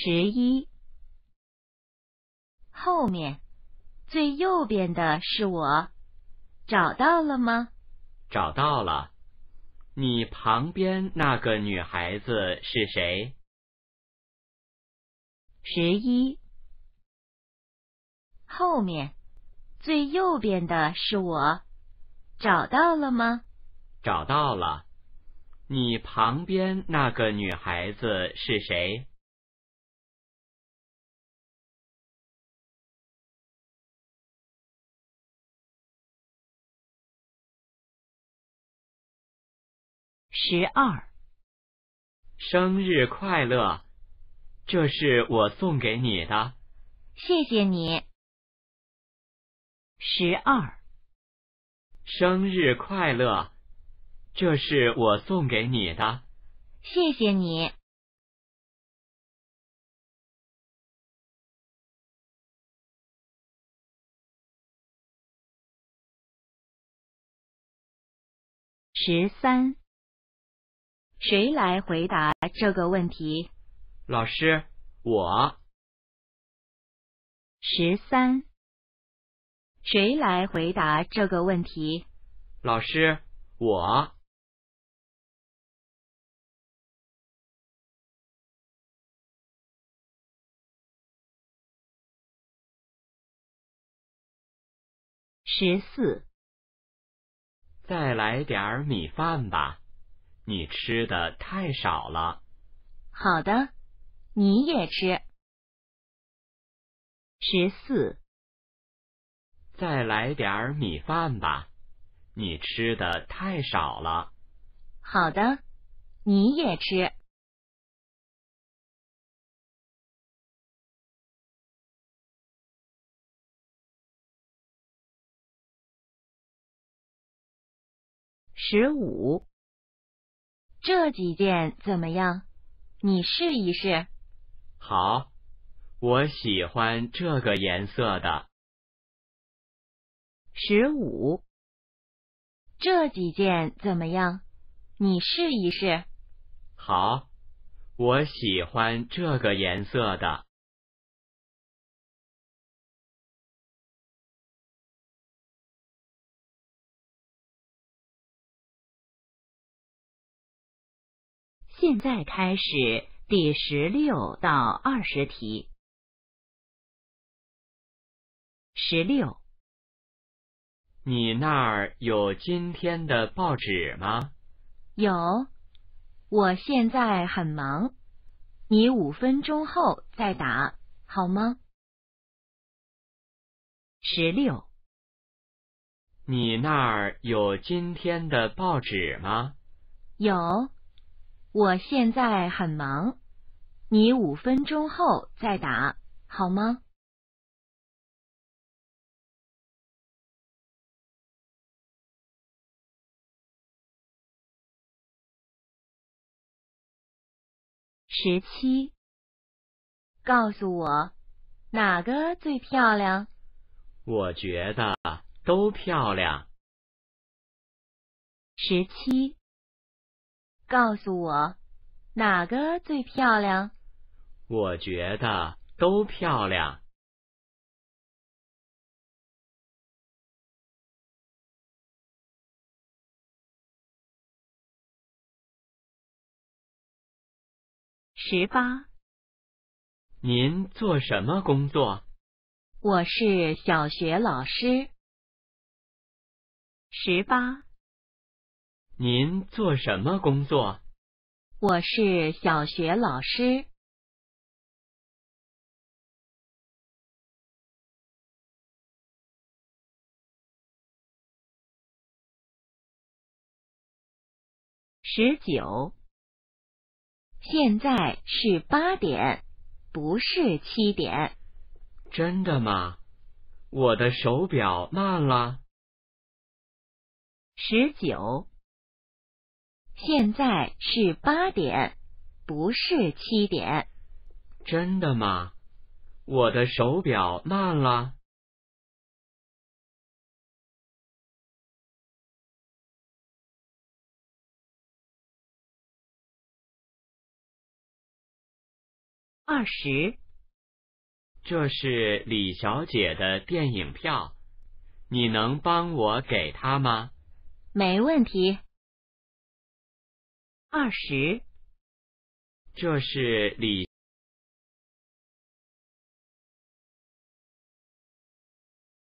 十一，后面最右边的是我，找到了吗？找到了。你旁边那个女孩子是谁？十一，后面最右边的是我，找到了吗？找到了。你旁边那个女孩子是谁？十二，生日快乐！这是我送给你的，谢谢你。十二，生日快乐！这是我送给你的，谢谢你。十三。谁来回答这个问题？老师，我。十三。谁来回答这个问题？老师，我。十四。再来点米饭吧。你吃的太少了。好的，你也吃。十四，再来点米饭吧。你吃的太少了。好的，你也吃。十五。这几件怎么样？你试一试。好，我喜欢这个颜色的。十五。这几件怎么样？你试一试。好，我喜欢这个颜色的。现在开始第十六到二十题。十六，你那儿有今天的报纸吗？有，我现在很忙，你五分钟后再打好吗？十六，你那儿有今天的报纸吗？有。我现在很忙，你五分钟后再打好吗？十七，告诉我哪个最漂亮？我觉得都漂亮。十七。告诉我，哪个最漂亮？我觉得都漂亮。十八。您做什么工作？我是小学老师。十八。您做什么工作？我是小学老师。十九，现在是八点，不是七点。真的吗？我的手表慢了。十九。现在是八点，不是七点。真的吗？我的手表慢了。二十。这是李小姐的电影票，你能帮我给她吗？没问题。二十。这是李。